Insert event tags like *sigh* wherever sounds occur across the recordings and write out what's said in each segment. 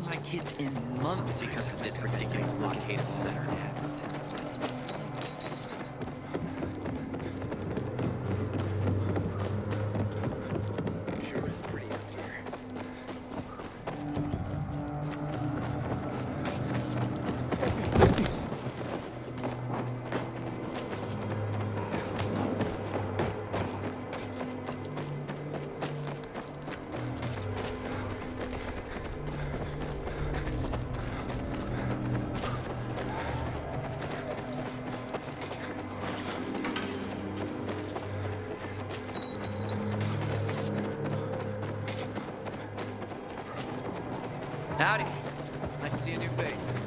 hits in months because of this ridiculous blockade of the center. Howdy. Nice to see a new face.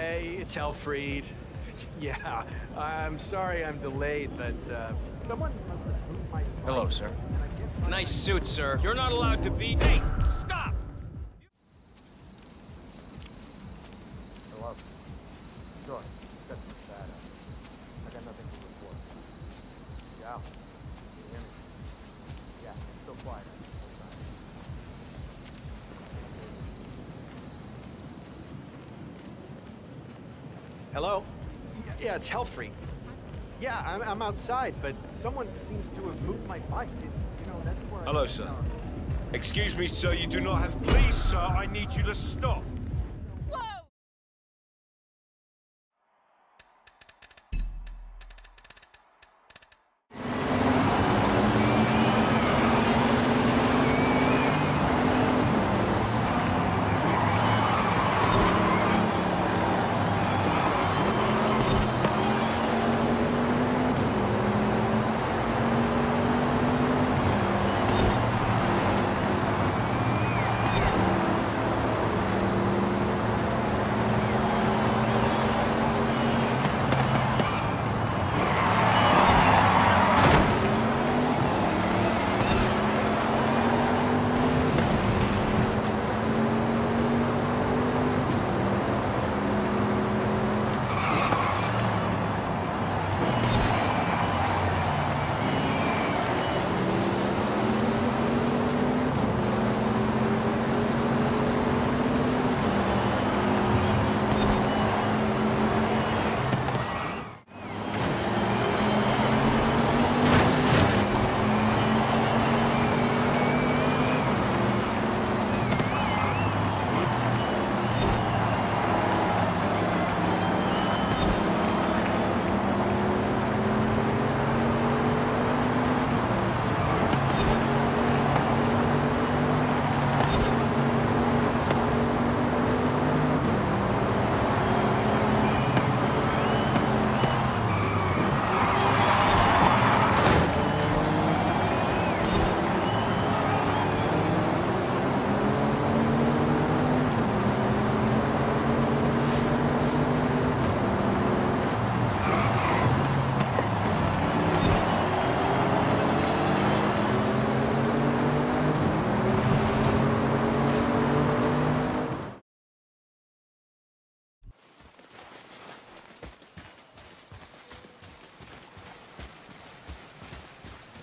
Hey, it's Helfried. *laughs* Yeah, I'm sorry I'm delayed, but uh, someone must have moved my Hello, sir. Nice suit, sir. You're not allowed to be. Hey, stop! Hello? Sure, definitely bad. I got nothing to report. Yeah. Hello? Y- Yeah, it's Helfried. Yeah, I'm, I'm outside, but someone seems to have moved my bike. It, you know, that's where. I- Hello, sir. Excuse me, sir, you do not have... Please, sir, I need you to stop.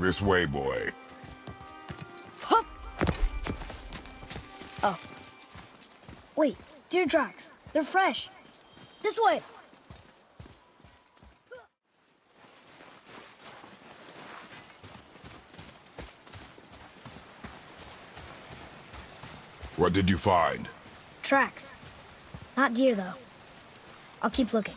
This way, boy. Hup! Oh. Wait, deer tracks. They're fresh. This way. What did you find? Tracks. Not deer, though. I'll keep looking.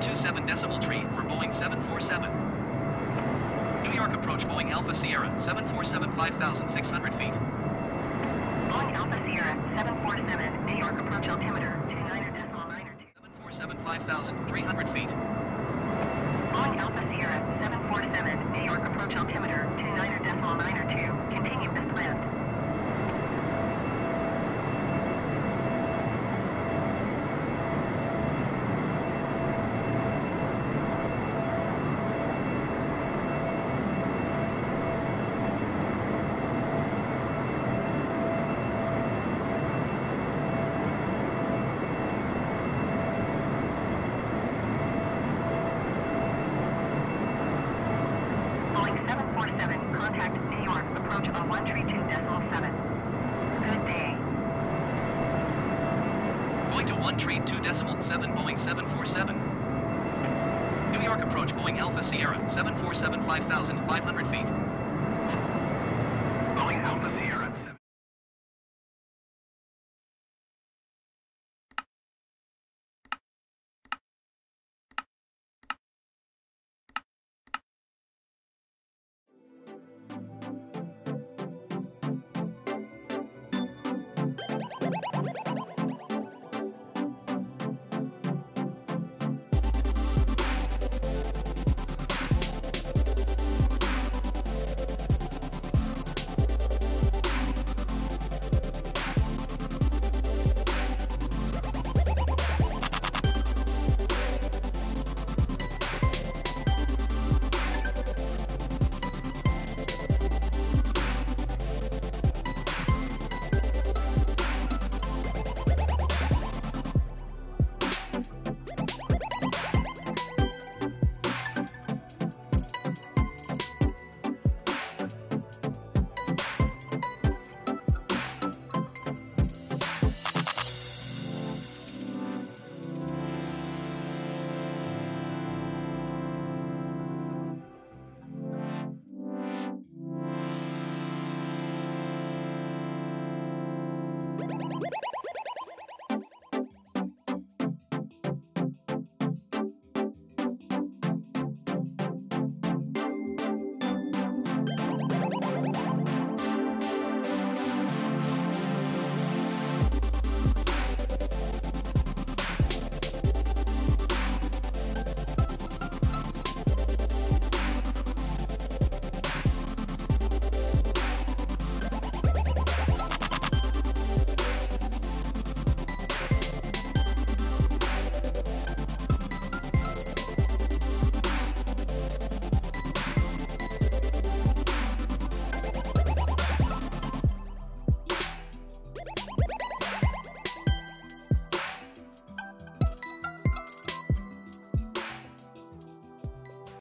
127 decimal tree for Boeing 747. New York approach Boeing Alpha Sierra 747 5,600 feet. Boeing Alpha Sierra 747, New York approach altimeter 29er decimal 9er 747 5,300 feet. Boeing Alpha Sierra 747, New York approach altimeter 29er decimal 9er 2. Dark approach, Boeing Alpha Sierra, 747-5500 feet.